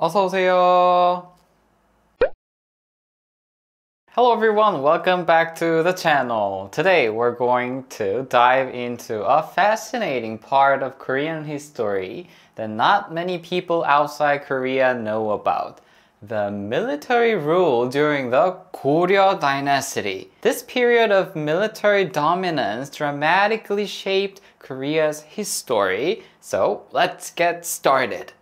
어서 오세요. Hello everyone, welcome back to the channel. Today we're going to dive into a fascinating part of Korean history that not many people outside Korea know about. The military rule during the Goryeo dynasty. This period of military dominance dramatically shaped Korea's history. So let's get started.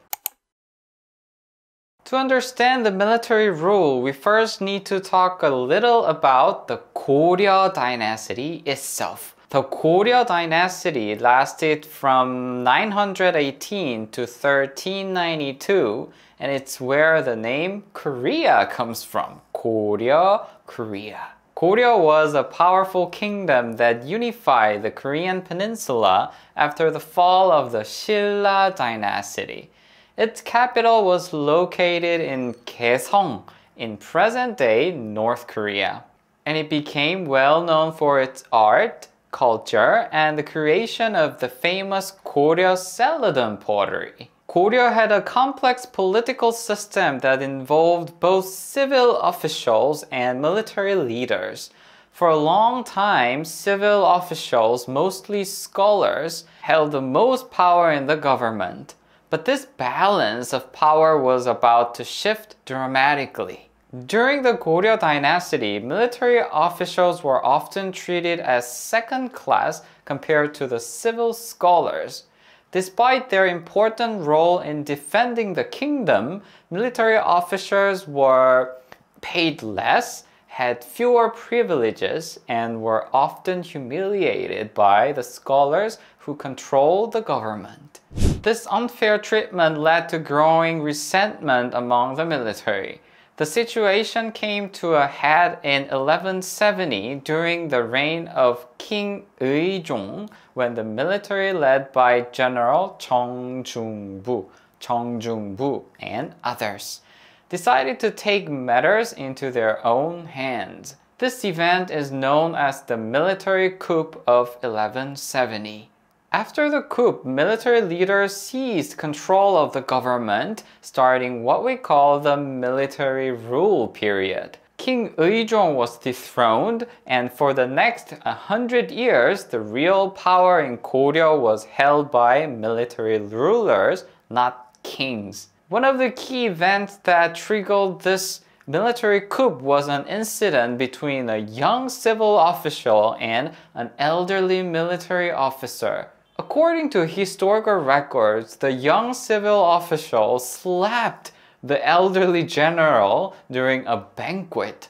To understand the military rule, we first need to talk a little about the Goryeo dynasty itself. The Goryeo dynasty lasted from 918 to 1392 and it's where the name Korea comes from. Goryeo, Korea. Goryeo was a powerful kingdom that unified the Korean peninsula after the fall of the Silla dynasty. Its capital was located in Kaesong in present-day North Korea. And it became well known for its art, culture, and the creation of the famous Goryeo Celadon pottery. Goryeo had a complex political system that involved both civil officials and military leaders. For a long time, civil officials, mostly scholars, held the most power in the government. But this balance of power was about to shift dramatically. During the Goryeo dynasty, military officials were often treated as second class compared to the civil scholars. Despite their important role in defending the kingdom, military officers were paid less, had fewer privileges, and were often humiliated by the scholars who controlled the government. This unfair treatment led to growing resentment among the military. The situation came to a head in 1170 during the reign of King Eujong when the military led by General Cheong Jung-bu, Cheong Jung-bu and others decided to take matters into their own hands. This event is known as the military coup of 1170. After the coup, military leaders seized control of the government, starting what we call the military rule period. King Eujong was dethroned, and for the next 100 years, the real power in Goryeo was held by military rulers, not kings. One of the key events that triggered this military coup was an incident between a young civil official and an elderly military officer. According to historical records, the young civil official slapped the elderly general during a banquet.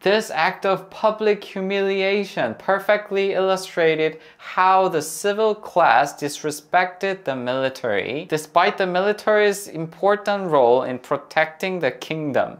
This act of public humiliation perfectly illustrated how the civil class disrespected the military, despite the military's important role in protecting the kingdom.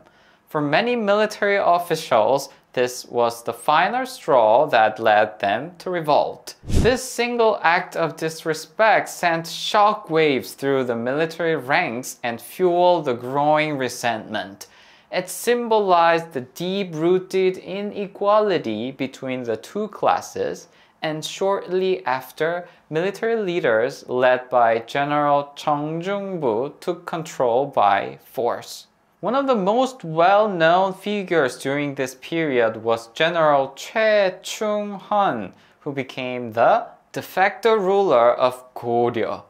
For many military officials, this was the final straw that led them to revolt. This single act of disrespect sent shock waves through the military ranks and fueled the growing resentment. It symbolized the deep-rooted inequality between the two classes and shortly after, military leaders led by General Cheong Jung-bu took control by force. One of the most well-known figures during this period was General Choi Chung-han, who became the de facto ruler of Goryeo.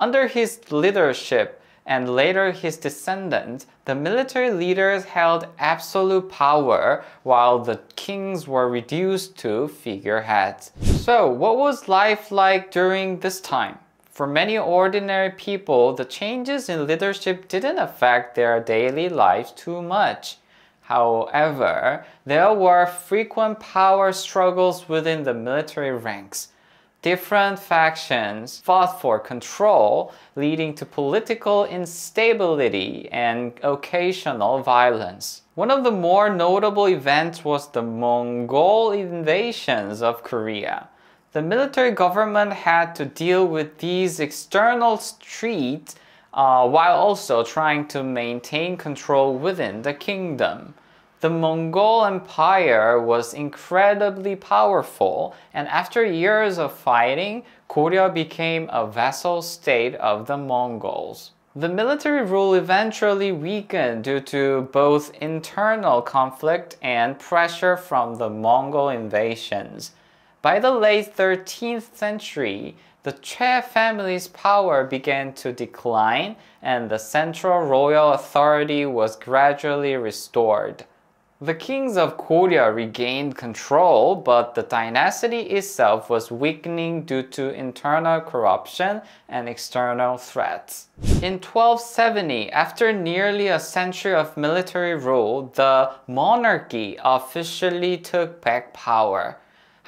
Under his leadership and later his descendants, the military leaders held absolute power while the kings were reduced to figureheads. So, what was life like during this time? For many ordinary people, the changes in leadership didn't affect their daily lives too much. However, there were frequent power struggles within the military ranks. Different factions fought for control, leading to political instability and occasional violence. One of the more notable events was the Mongol invasions of Korea the military government had to deal with these external threats uh, while also trying to maintain control within the kingdom. The Mongol Empire was incredibly powerful, and after years of fighting, Korea became a vassal state of the Mongols. The military rule eventually weakened due to both internal conflict and pressure from the Mongol invasions. By the late 13th century, the Choi family's power began to decline and the central royal authority was gradually restored. The kings of Korea regained control, but the dynasty itself was weakening due to internal corruption and external threats. In 1270, after nearly a century of military rule, the monarchy officially took back power.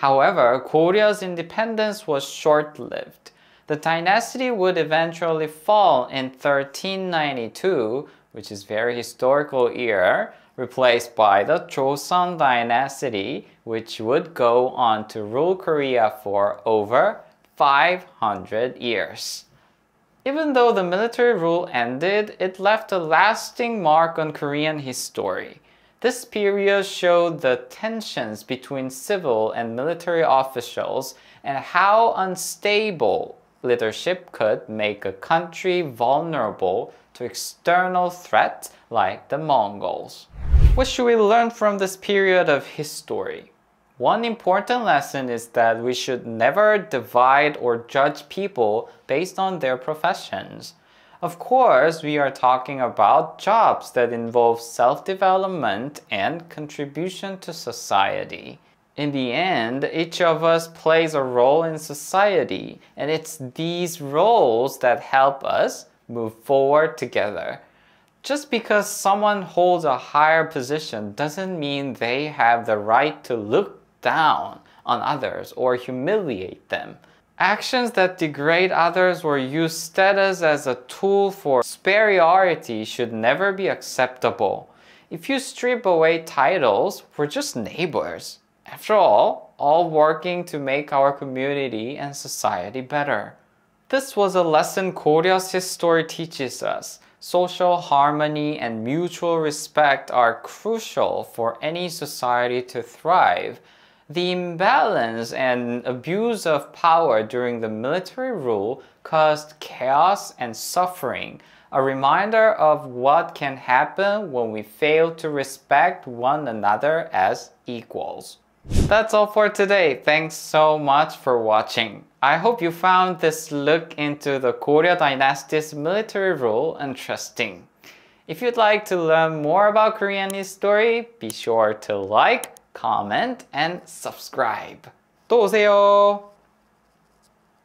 However, Korea's independence was short-lived. The dynasty would eventually fall in 1392, which is a very historical year, replaced by the Joseon dynasty, which would go on to rule Korea for over 500 years. Even though the military rule ended, it left a lasting mark on Korean history. This period showed the tensions between civil and military officials and how unstable leadership could make a country vulnerable to external threats like the Mongols. What should we learn from this period of history? One important lesson is that we should never divide or judge people based on their professions. Of course, we are talking about jobs that involve self-development and contribution to society. In the end, each of us plays a role in society, and it's these roles that help us move forward together. Just because someone holds a higher position doesn't mean they have the right to look down on others or humiliate them. Actions that degrade others or use status as a tool for superiority should never be acceptable. If you strip away titles, we're just neighbors. After all, all working to make our community and society better. This was a lesson Korea's history teaches us. Social harmony and mutual respect are crucial for any society to thrive. The imbalance and abuse of power during the military rule caused chaos and suffering, a reminder of what can happen when we fail to respect one another as equals. That's all for today. Thanks so much for watching. I hope you found this look into the Goryeo dynasty's military rule interesting. If you'd like to learn more about Korean history, be sure to like, comment, and subscribe. 또 오세요!